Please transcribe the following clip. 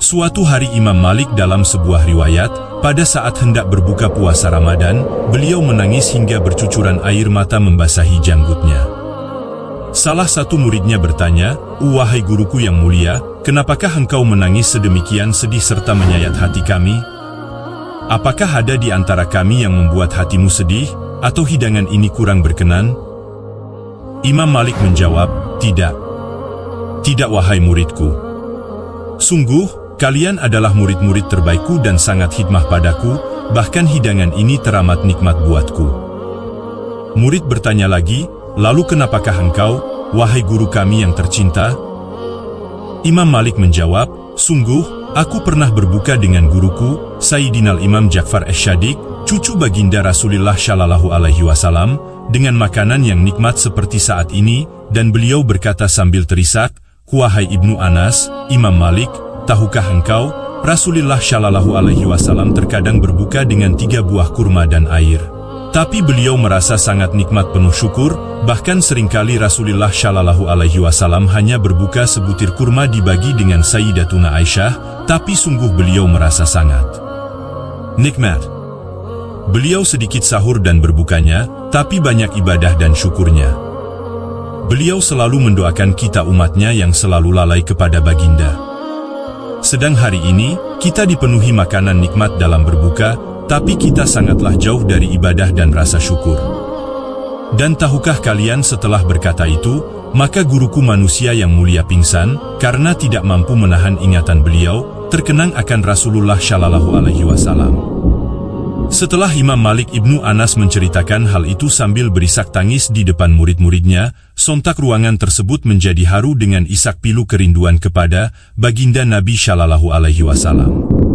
Suatu hari Imam Malik dalam sebuah riwayat, pada saat hendak berbuka puasa Ramadan, beliau menangis hingga bercucuran air mata membasahi janggutnya. Salah satu muridnya bertanya, Wahai guruku yang mulia, kenapakah engkau menangis sedemikian sedih serta menyayat hati kami? Apakah ada di antara kami yang membuat hatimu sedih, atau hidangan ini kurang berkenan? Imam Malik menjawab, Tidak. Tidak wahai muridku. Sungguh, kalian adalah murid-murid terbaikku dan sangat hikmah padaku, bahkan hidangan ini teramat nikmat buatku. Murid bertanya lagi, lalu kenapakah engkau, wahai guru kami yang tercinta? Imam Malik menjawab, Sungguh, aku pernah berbuka dengan guruku, Sayyidina Imam Ja'far Esyadik, cucu baginda Rasulullah Shallallahu Alaihi Wasallam, dengan makanan yang nikmat seperti saat ini, dan beliau berkata sambil terisak, Wahai Ibnu Anas, Imam Malik, tahukah engkau, Rasulullah Shallallahu Alaihi Wasallam terkadang berbuka dengan tiga buah kurma dan air. Tapi beliau merasa sangat nikmat penuh syukur, bahkan sering kali Rasulullah Shallallahu Alaihi Wasallam hanya berbuka sebutir kurma dibagi dengan Sayyidatuna Aisyah, tapi sungguh beliau merasa sangat nikmat. Beliau sedikit sahur dan berbukanya, tapi banyak ibadah dan syukurnya. Beliau selalu mendoakan kita umatnya yang selalu lalai kepada baginda. Sedang hari ini, kita dipenuhi makanan nikmat dalam berbuka, tapi kita sangatlah jauh dari ibadah dan rasa syukur. Dan tahukah kalian setelah berkata itu, maka guruku manusia yang mulia pingsan, karena tidak mampu menahan ingatan beliau, terkenang akan Rasulullah Shallallahu Alaihi Wasallam. Setelah Imam Malik Ibnu Anas menceritakan hal itu sambil berisak tangis di depan murid-muridnya, sontak ruangan tersebut menjadi haru dengan isak pilu kerinduan kepada baginda Nabi Shallallahu Alaihi Wasallam.